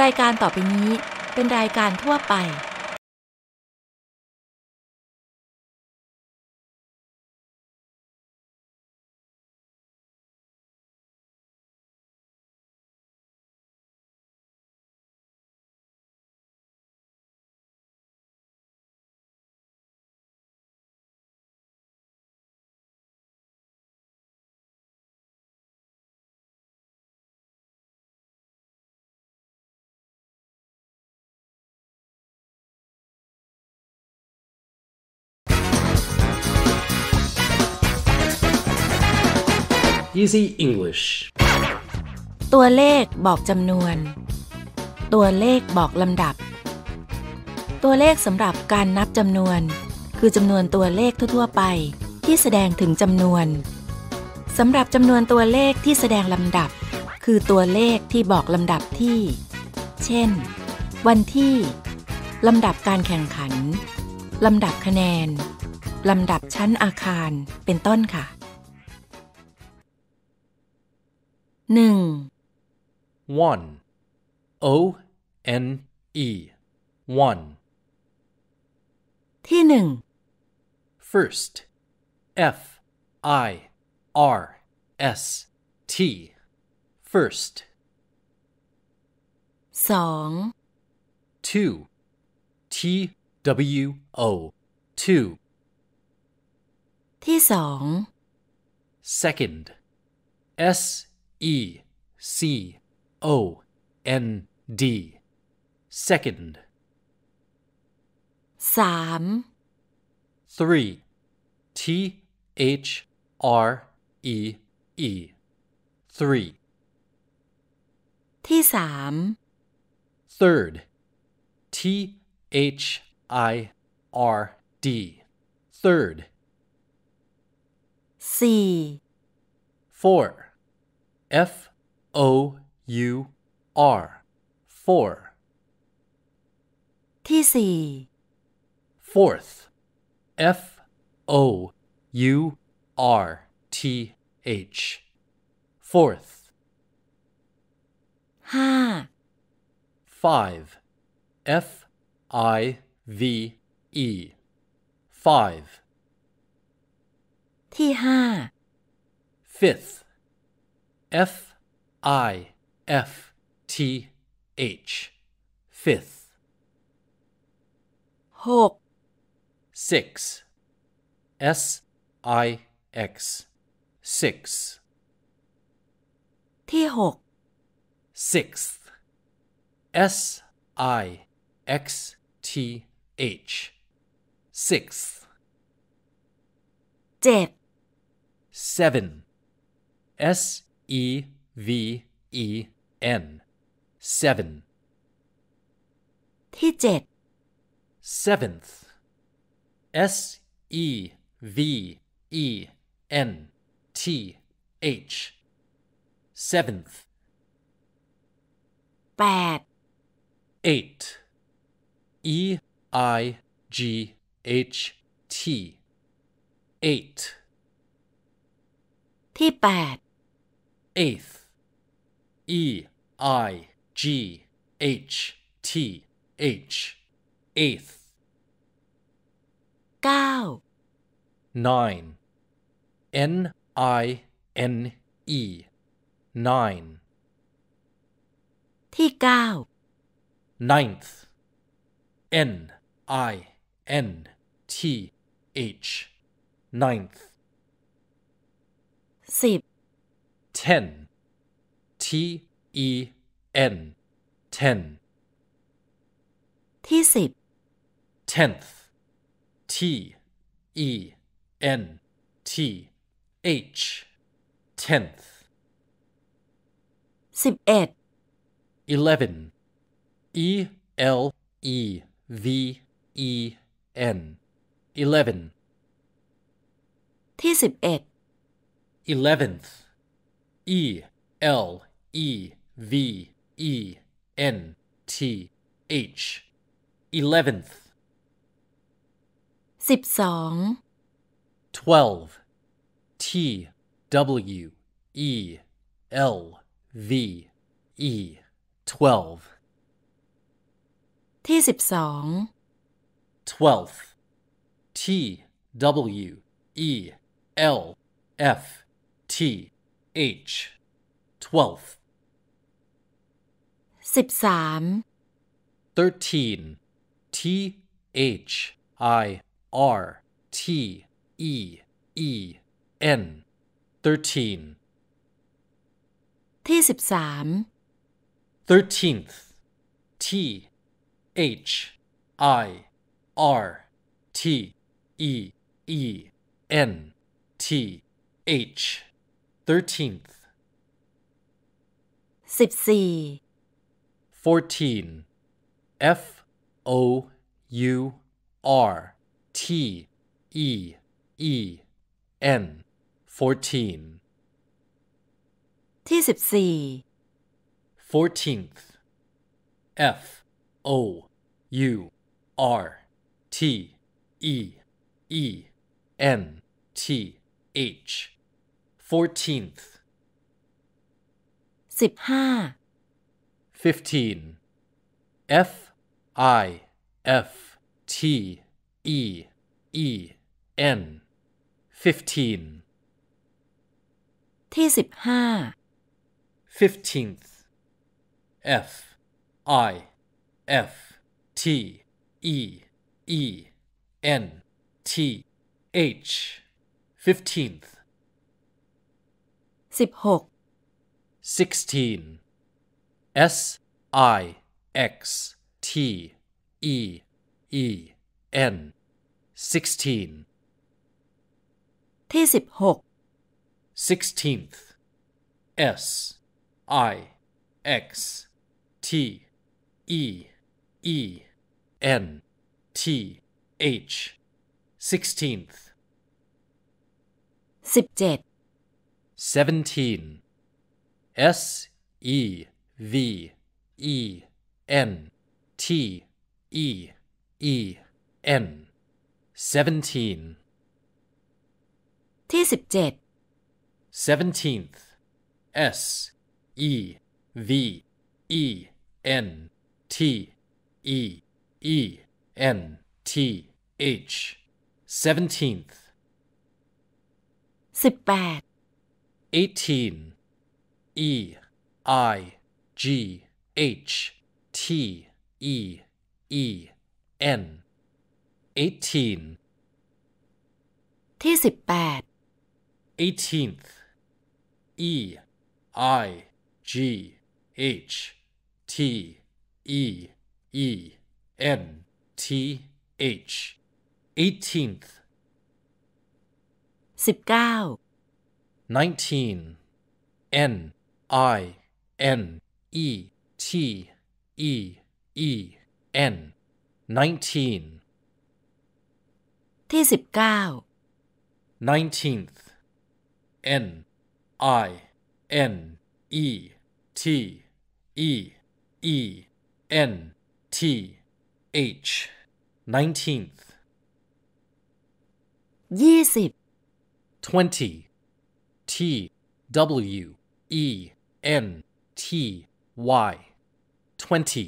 รายการต่อไปนี้เป็นรายการทั่วไป Easy English. ตัวเลขบอกจำนวน ตัวเลขบอกลำดับ ตัวเลขสำหรับการนับจำนวน คือจำนวนตัวเลขทั่ว ๆ ไป ที่แสดงถึงจำนวนสำหรับจำนวนตัวเลขที่แสดงลำดับ คือตัวเลขที่บอกลำดับที่ เช่น วันที่ลำดับการแข่งขันลำดับคะแนนลำดับชั้นอาคารเป็นต้นค่ะ หนึ่ง One. O N E. One. ที่หนึ่ง First. F I R S T. First. สอง Two. T W O. Two. ที่สอง Second. S E C O N D. Second. สาม Three. T H R E E. Three. ที่สาม Third. T H I R D. Third. สี่ Four. F O U R. Four. ที่สี่ Fourth. F O U R T H. Fourth. ห้า Five. F I V E. Five. ที่ห้า Fifth. F I F T H. Fifth. หก Six. S I X. Six. ที่หก Sixth. S I X T H. Sixth. เจ็ด Seven. S E V E N. Seven. ที่เจ็ด Seventh. S E V E N T H. Seventh. แปด Eight. E I G H T. Eight. ที่แปด Eighth. E I G H T H. Eighth. เก้า Nine. N I N E. Nine. ที่เก้า Ninth. N I N T H. Ninth. สิบ Ten. T E N. Ten. ที่สิบ Tenth. T E N T H. Tenth. สิบเอ็ด Eleven. E L E V E N. Eleven. ที่สิบเอ็ด Eleventh. E L E V E N T H. Eleventh. สิบสอง Twelve. T W E L V E. Twelve. ที่สิบสอง twelfth T W E L F T H twelfth สิบสาม thirteen T H I R T E E N thirteen ที่สิบสาม thirteenth T H I R T E E N T H thirteenth สิบสี่ fourteen F O U R T E E N fourteen ที่สิบสี่ fourteenth F O U R T E E N T H fourteenth สิบห้า fifteen F I F T E E N fifteen ที่สิบห้า fifteenth F I F T E E N T H fifteenth สิบหก sixteen S I X T E E N sixteen ที่สิบหก sixteenth S I X T E E N T H sixteenth สิบเจ็ด seventeen S E V E N T E E N seventeen ที่สิบเจ็ด seventeenth S E V E N T E E N T H seventeenth สิบแปด eighteen E I G H T E E N eighteen ที่สิบแปด eighteenth E I G H T E E N T H eighteenth สิบเก้า nineteen N I N E T E E N nineteen ที่สิบเก้า nineteenth N I N E T E E N T H nineteenth ยี่สิบ twenty T W E N T Y twenty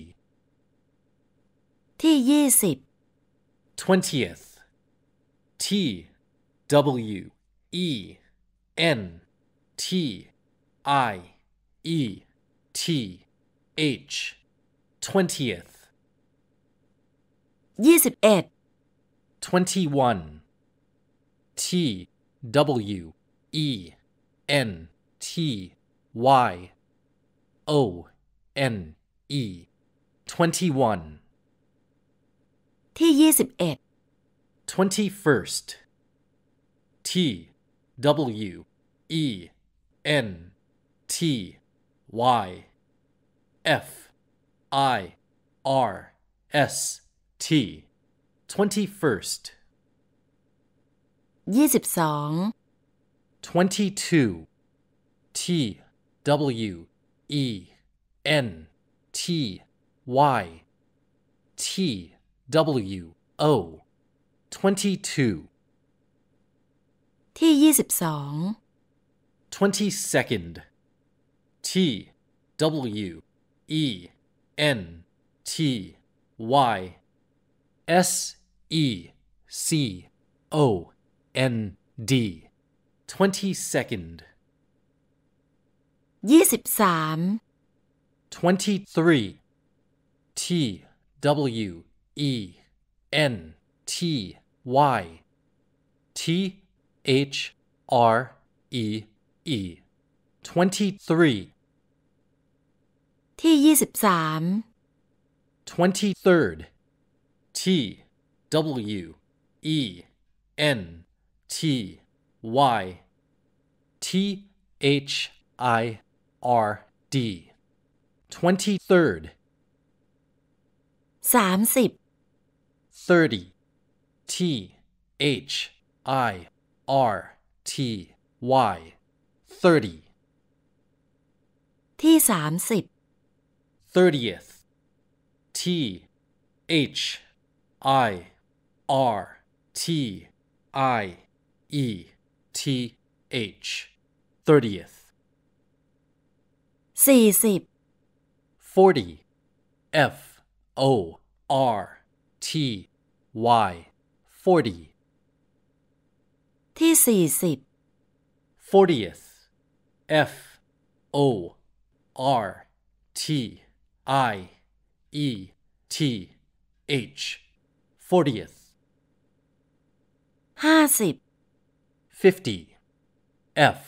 ที่ยี่สิบ twentieth T W E N T I E T H twentieth ยี่สิบเอ็ด twenty one T W E N T Y O N E twenty one ที่ยี่สิบเอ็ด twenty first T W E N T Y F I R S T twenty first ยี่สิบสอง twenty two T W E N T Y T W O twenty two ที่ยี่สิบสอง twenty second T W E N T Y S E C O N D 22nd ยี่สิบสาม 23 T W E N T Y T H R E E 23 ที่ยี่สิบสาม 23rd T W E N T Y T H I R D 23rd สามสิบ 30 T H I R T Y 30 ที่สามสิบ 30th T H I R T I E T H 30th สี่สิบ 40 F O R T Y 40 ที่สี่สิบ 40th F O R T I E T H 40th ห้าสิบ 50 F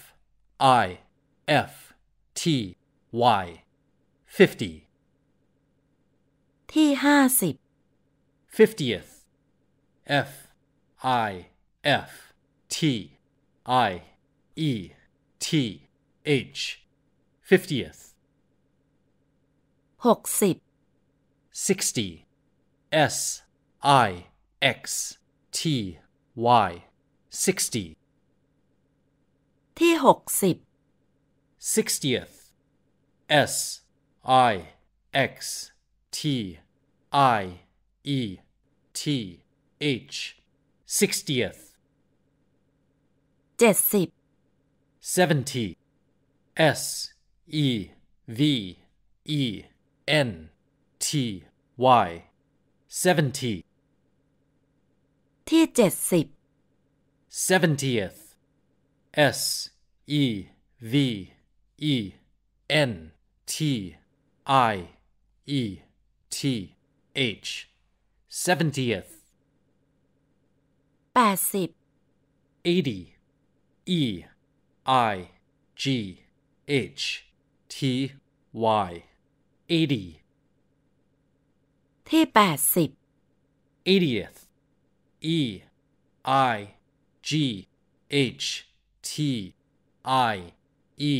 I F T Y 50 ที่ห้าสิบ 50th F I F T I E T H 50th หกสิบ 60 S I X T Y 60 ที่หกสิบ 60th S I X T I E T H 60th เจ็ดสิบ 70 S E V E N T Y 70 ที่เจ็ดสิบ 70th S E V E N T I E T H 70th แปดสิบ 80 E I G H T Y 80 ที่แปดสิบ 80th E I G H T I E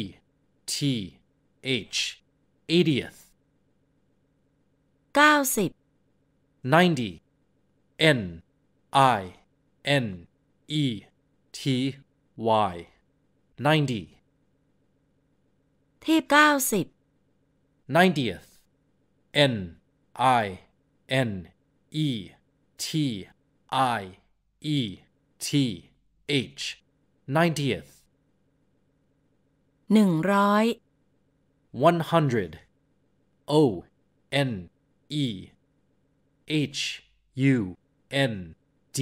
T H. 80th. 90 90 N I N E T Y. 90ที่90 90th N I N E T I E T H. 90th หนึ่งร้อย 100 O N E H U N D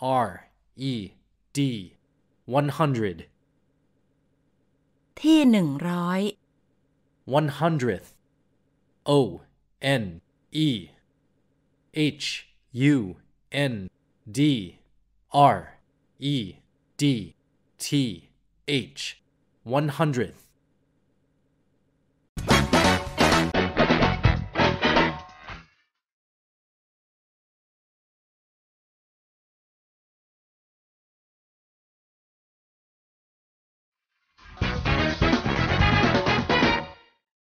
R E D 100 ที่หนึ่งร้อย 100th O N E H U N D R E D T H 100th